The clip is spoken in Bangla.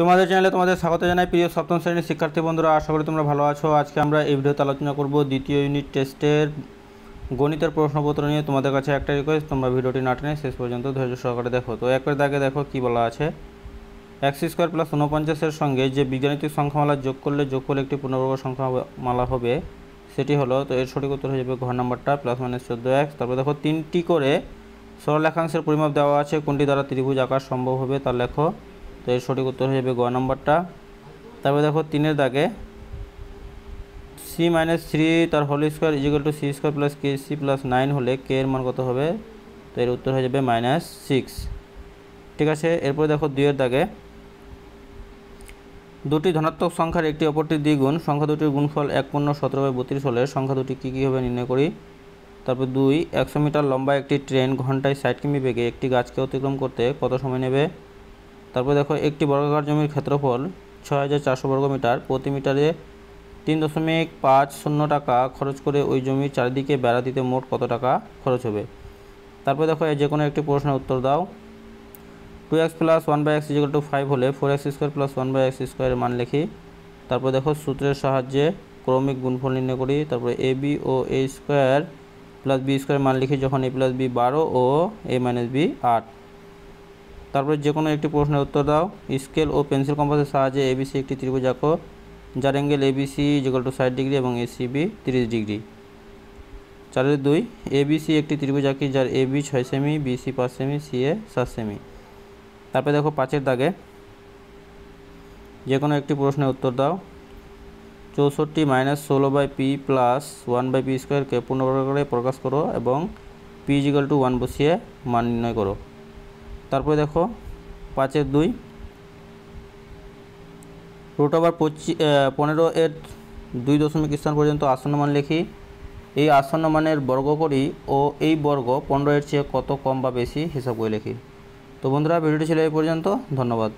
তোমাদের চ্যানেলে তোমাদের স্বাগত জানাই। প্রিয় সপ্তম শ্রেণির শিক্ষার্থী বন্ধুরা, আশা করি তোমরা ভালো আছো। আজকে আমরা এই ভিডিওতে আলোচনা করব দ্বিতীয় ইউনিট টেস্টের গণিতের প্রশ্নপত্র নিয়ে। তোমাদের কাছে একটা রিকোয়েস্ট তোমরা ভিডিওটি না টেনে শেষ পর্যন্ত ধৈর্য সহকারে দেখো। তো একের দাগে দেখো কি বলা আছে। এক্স স্কোয়ার প্লাস উনপঞ্চাশের সঙ্গে যে বীজগাণিতিক সংখ্যামালা যোগ করলে যোগফল একটি পূর্ণবর্গ সংখ্যামালা হবে, সেটি হলো, তো এর সঠিক উত্তর হয়ে যাবে ঘর নাম্বারটা প্লাস মাইনাস চোদ্দ এক্স তারপর দেখো তিনটি করে সরলেখাংশের পরিমাপ দেওয়া আছে। কোনটি দ্বারা ত্রিভুজ আকার সম্ভব হবে তা লেখো। তো এর সঠিক উত্তর হয়ে যাবে গ নম্বরটা। তারপরে দেখো তিনের দাগে সি মাইনাস থ্রি তার whole square equal to C square plus K C plus nine হলে কে এর মান কত হবে? তো এর উত্তর হয়ে যাবে মাইনাস সিক্স ঠিক আছে, এরপরে দেখো দুইয়ের দাগে দুটি ধনাত্মক সংখ্যার একটি অপরটি দ্বিগুণ, সংখ্যা দুটির গুণফল এক পূর্ণ সতেরো বাই বত্রিশ হলে সংখ্যা দুটি কী কী হবে নির্ণয় করি। তারপর দুই, একশো মিটার লম্বা একটি ট্রেন ঘন্টায় ষাট কিমি বেগে একটি গাছকে অতিক্রম করতে কত সময় নেবে? তারপর দেখো একটি বর্গাকার জমির ক্ষেত্রফল ছয় হাজার চারশো বর্গমিটার প্রতি মিটারে তিন দশমিক পাঁচ শূন্য টাকা খরচ করে ওই জমির চারিদিকে বেড়া দিতে মোট কত টাকা খরচ হবে? তারপর দেখো যে কোনো একটি প্রশ্নের উত্তর দাও। Two X plus one by X equal to five হলে four X square plus one by X স্কোয়ারের মান লিখি। তারপর দেখো সূত্রের সাহায্যে ক্রমিক গুণফল নির্ণয় করি। তারপরে এ বি ও এ স্কোয়ার প্লাস বি স্কোয়ারের মান লিখি যখন এ প্লাস বি বারো ও এ মাইনাস বি আট। তারপরে যে কোনো একটি প্রশ্নের উত্তর দাও। স্কেল ও পেন্সিল কম্পাসের সাহায্যে এবিসি একটি ত্রিভুজ আঁকো যার অ্যাঙ্গেল এবিসি জিকাল টু ষাট ডিগ্রি এবং এসিবি তিরিশ ডিগ্রি। চারের দুই এবিসি একটি ত্রিভুজ আঁকি যার এবি ছয় সেমি বিসি পাঁচ সেমি সি এ সাত সেমি তারপরে দেখো পাঁচের দাগে যে কোনো একটি প্রশ্নের উত্তর দাও। চৌষট্টি মাইনাস ষোলো by P plus one by P স্কোয়ারকে পূর্ণবর্গে প্রকাশ করো এবং পি জিকাল টু ওয়ান বসিয়ে মান নির্ণয় করো। তারপরে দেখো পাঁচের দুই। রুট ওভার পনেরো এর দুই দশমিক স্থান পর্যন্ত আসন্ন মান লিখি। এই আসন্ন মানের বর্গ করি ও এই বর্গ পনেরো এর চেয়ে কত কম বা বেশি হিসাব করে লিখি। তো বন্ধুরা, ভিডিওটি ছিল এই পর্যন্ত। ধন্যবাদ।